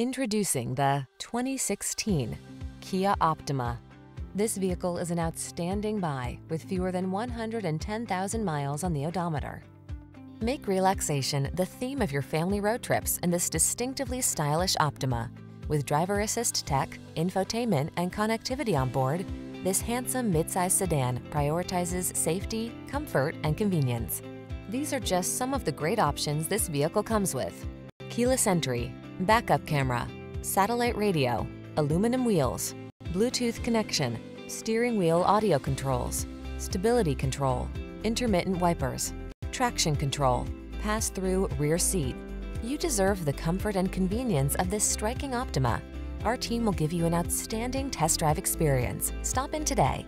Introducing the 2016 Kia Optima. This vehicle is an outstanding buy with fewer than 110,000 miles on the odometer. Make relaxation the theme of your family road trips in this distinctively stylish Optima. With driver assist tech, infotainment, and connectivity on board, this handsome midsize sedan prioritizes safety, comfort, and convenience. These are just some of the great options this vehicle comes with. Keyless entry, backup camera, satellite radio, aluminum wheels, Bluetooth connection, steering wheel audio controls, stability control, intermittent wipers, traction control, pass-through rear seat. You deserve the comfort and convenience of this striking Optima. Our team will give you an outstanding test drive experience. Stop in today.